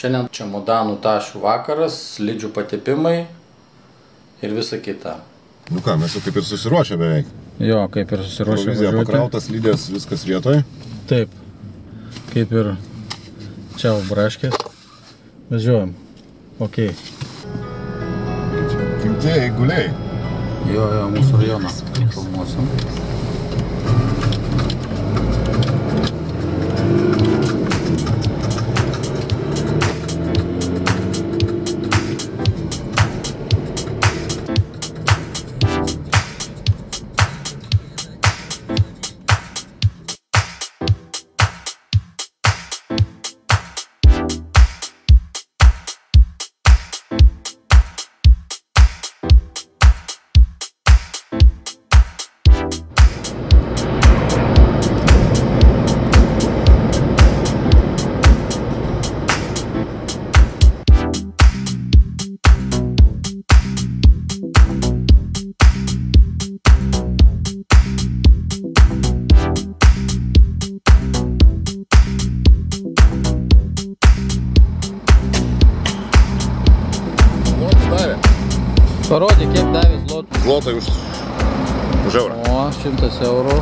Šiandien čemodanų tašių vakaras, slidžių patepimai ir visa kita. Nu ką, mes jau kaip ir susiruošę beveik. Jo, kaip ir susiruošę Provizija pakrautas, lydės, viskas vietoje. Taip, kaip ir čia braškės. Važiuojam. Ok. Gimtieji guliai. Jo, jo, mūsų rajoną filmuosim. Zlotų. Už, už eurą. O, šimtas eurų,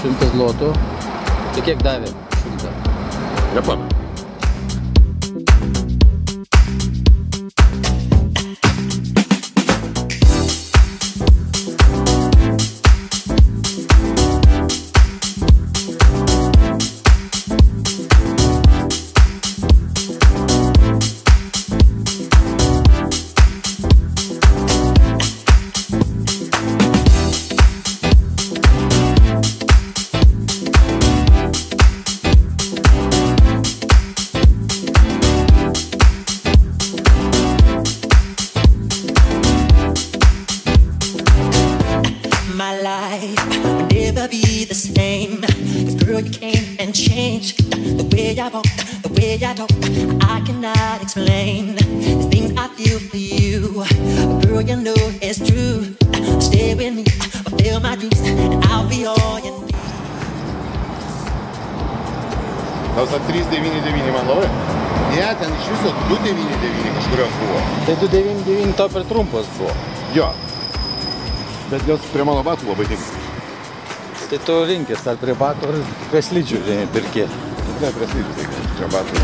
šimtas zlotų. Tai kiek davė? Šimtą. Nepamenu. Jo. Bet jos prie mano batų labai tinka. Tai tu rinkis ar prie batų, ar prie slidžių žinai, pirkė. Ne, prie slidžių, tai prie batų.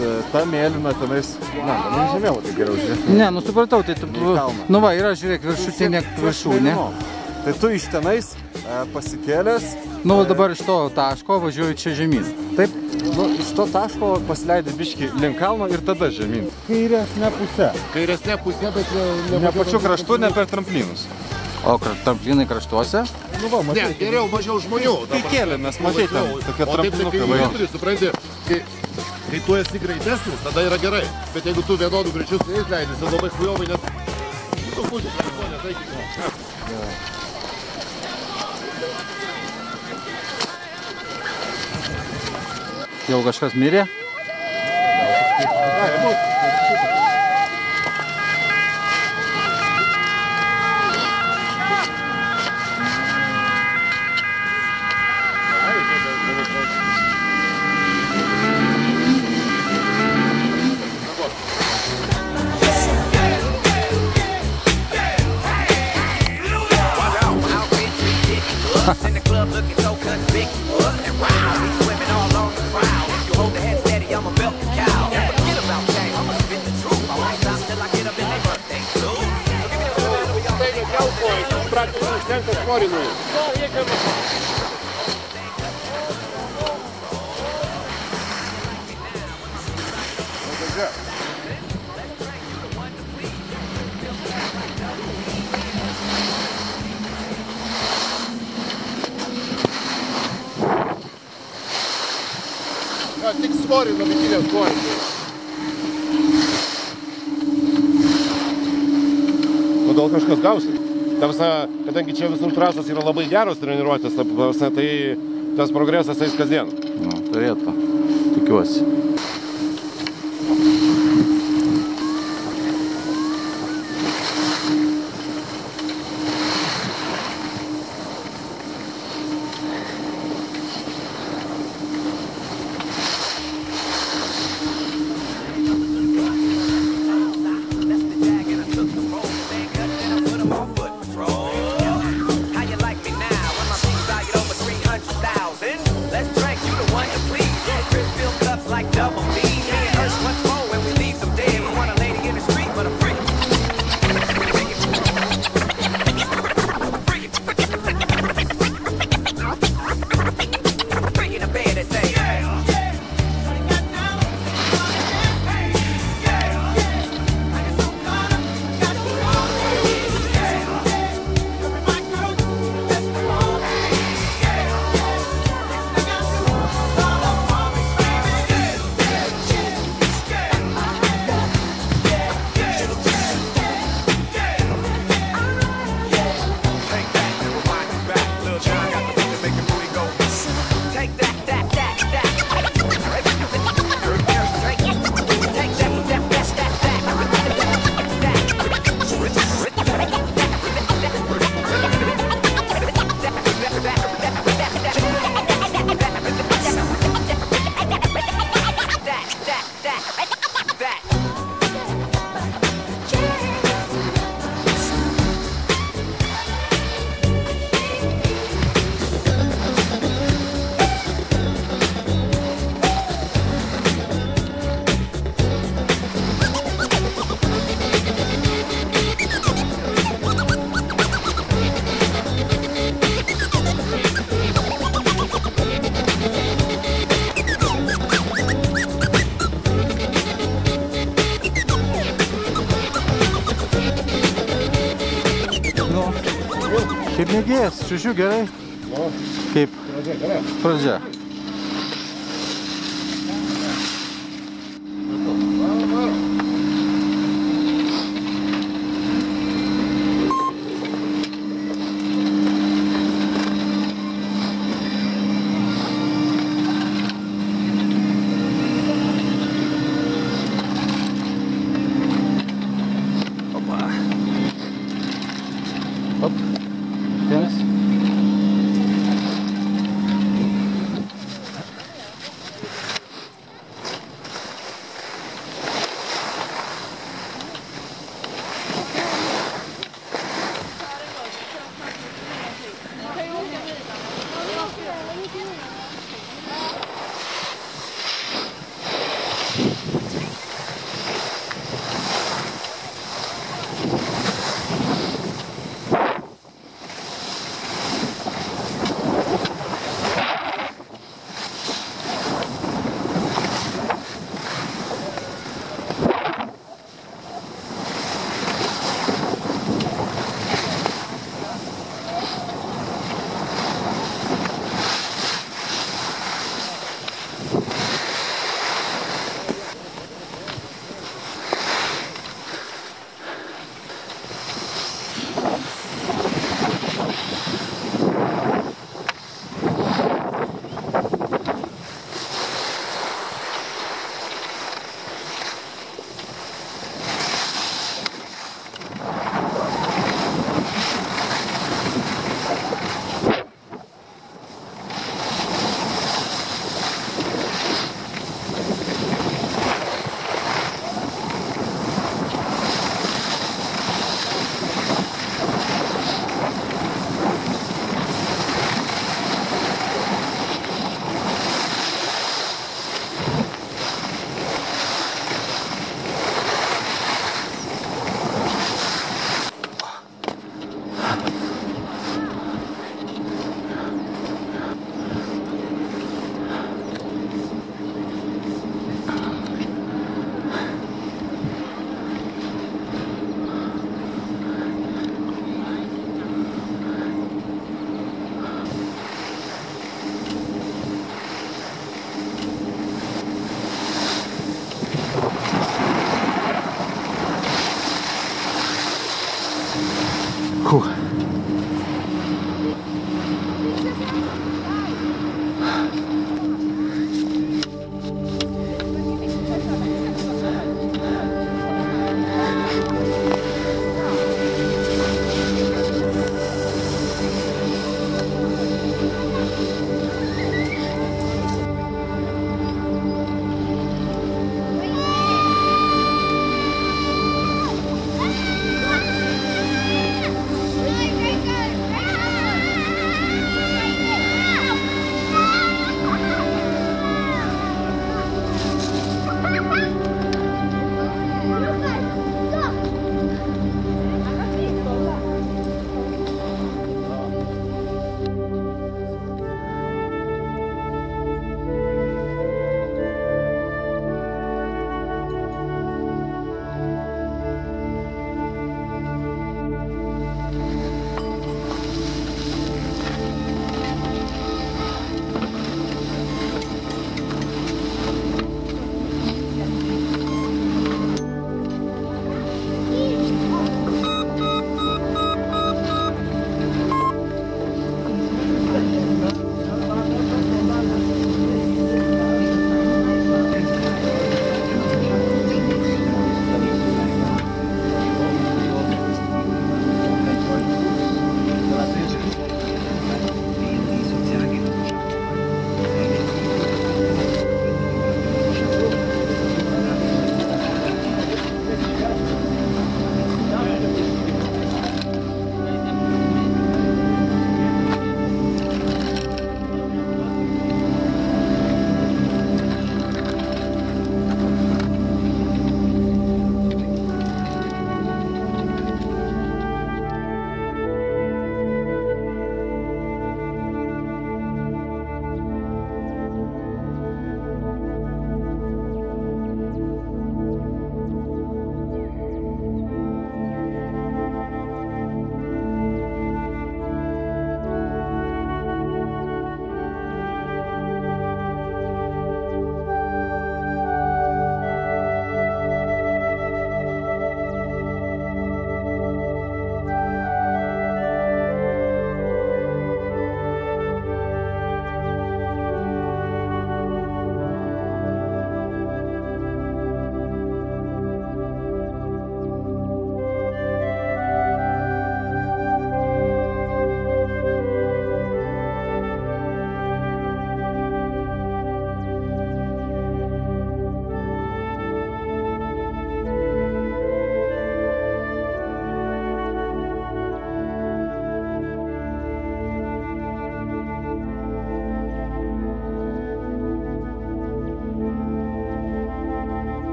Reiškia, tą mėlyną tenais, na, man žemiau, tai geriau žiūrėti. Ne, nu supratau, tai tu... Nu va, yra, žiūrėk, viršutinė viršūnė. Tai tu iš tenais e, pasikėlęs, Nu, va dabar iš to taško važiuoju čia žemyn. taip, nu, iš to taško pasileidai biški link kalno ir tada žemyn. Kairesnė pusė. Kairesnė pusė, bet ne, Ne pačiu kraštu, ne per tramplinus. O tramplinai kraštuose? Nu, va, Ne, matai, geriau mažiau žmonių. Kai kėlėmės, matei ten tokie O taip, tai kai turi, supranti, kai, kai tu esi greitesnis, tada yra gerai. Bet jeigu tu vienodų greičius neįleidai, tai labai kujovai, nes... Tu būsi, telefonė, taigi. Jau kažkas mirė? Gali būt. свареную. Ja, tik svarinom i kiljan svarinom. Nu, dėl kažkas gausi. Tamsa kadangi čia visur trasos yra labai geros treniruotės, tai tas progresas eis kasdien. Nu, turėtų. Tikiuosi. Mėgėjas, šiušiu gerai. Kaip pradžia. Hop. Vienas.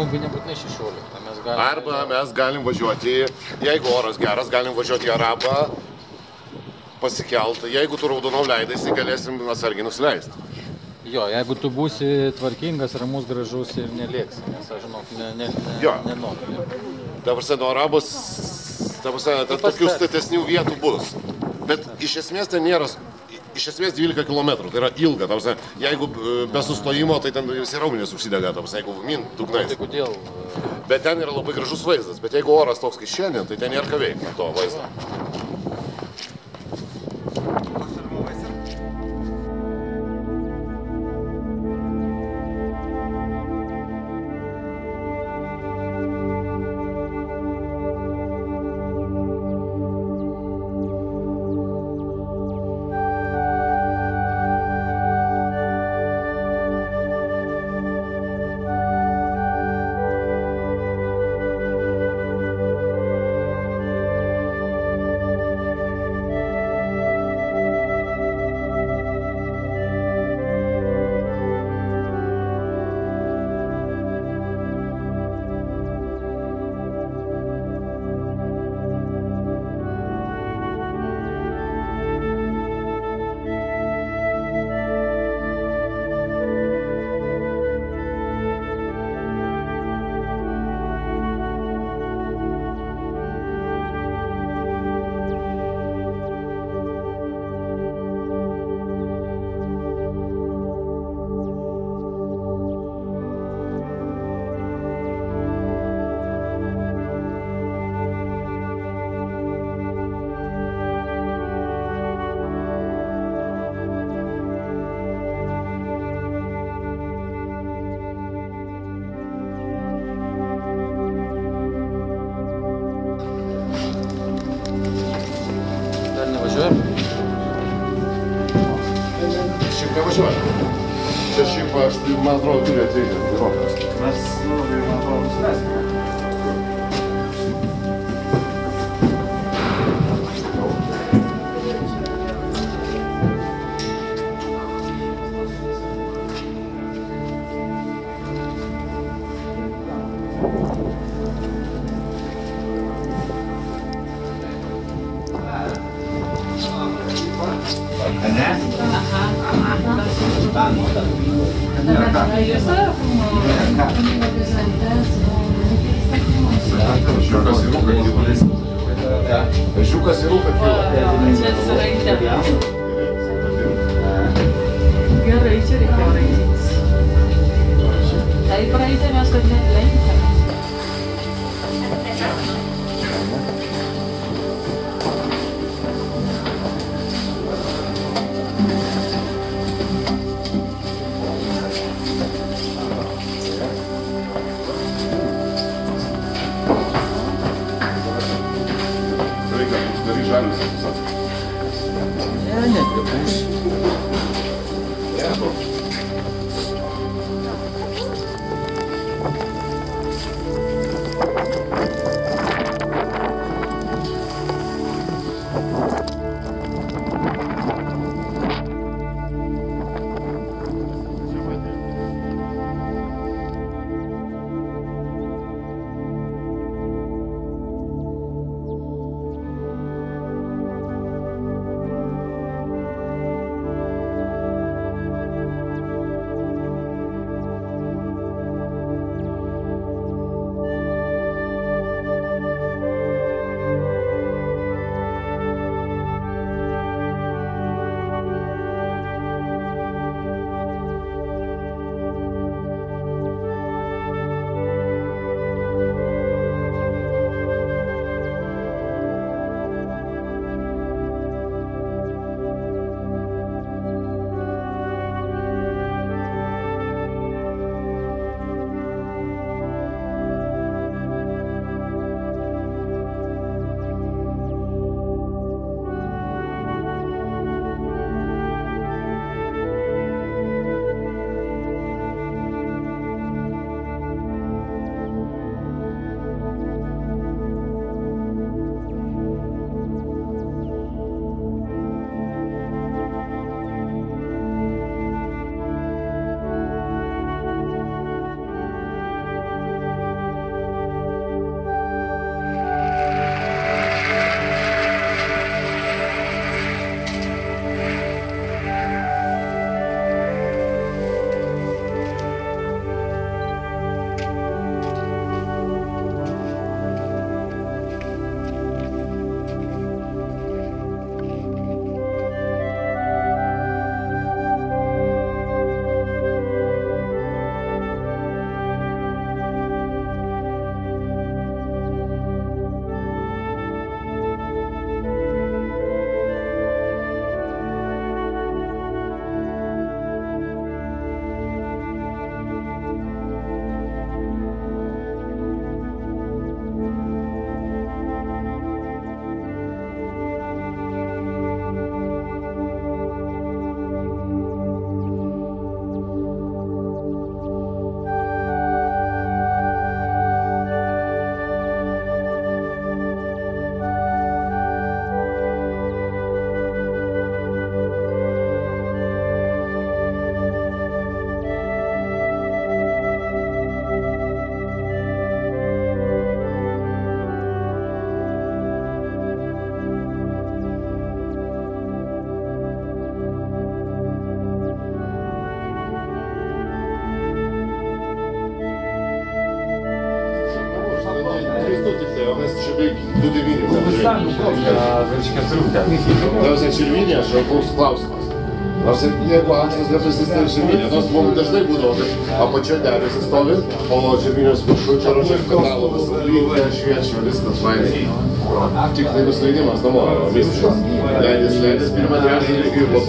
Mums nebūtinai 16. Mes galim. Arba mes galim važiuoti, jeigu oras geras, galim važiuoti į Arabą, pasikelt. Jeigu tu raudonom leidaisi, galėsim atsargiai nusileisti. Jo, jeigu tu būsi tvarkingas, ramus, gražus ir nelėksi, nes aš žinok, ne, ne, ne, Jo. nenoriu. Arabos, ta prasme, ta, pas tokių statesnių vietų bus. Bet iš esmės ten nėra, iš esmės 12 km, tai yra ilga. Ta prasme, jeigu e, be sustojimo, tai ten visi raumenys užsidega, ta prasme, jeigu min dugnais. Tai kodėl? Bet ten yra labai gražus vaizdas. Bet jeigu oras toks kaip šiandien, tai ten nėra ką veikti to vaizdo. Šiaip nevažiuoju. Čia šiaip aš, tai, man atrodo, turi ateiti vairuotojas. Mes, nu, tai man atrodo, nusileisim. Akivaizdu tik tai, o mes čia beveik 2-9. Virš keturių Nors ir čirvinė, aš jau koks klausimas. Nors ir jeigu aukštas debesis, tai ir čirvinė. Nors mums dažnai būdavo, kad apačioje debesis stovi, o čirvinės viršų čia rašai kanalo visą lygiai, šviečia, viskas fainai. Tik tai bus leidimas namo, viskas. Leidės, leidės pirmą trečdalį ir po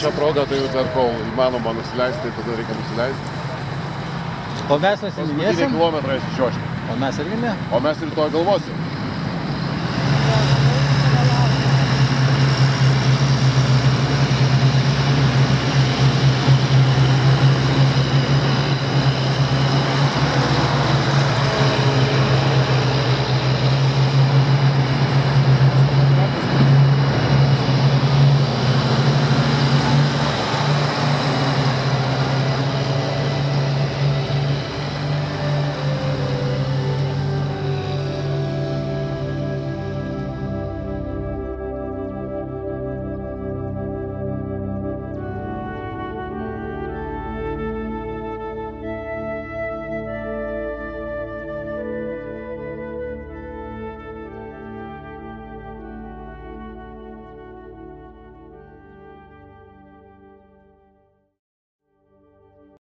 šią progą tai dar kol įmanoma nusileisti, tai tada reikia nusileisti. O mes nusiminėsim, kilometrai iš šioškį. o mes irgi ne. O mes rytoj galvosim.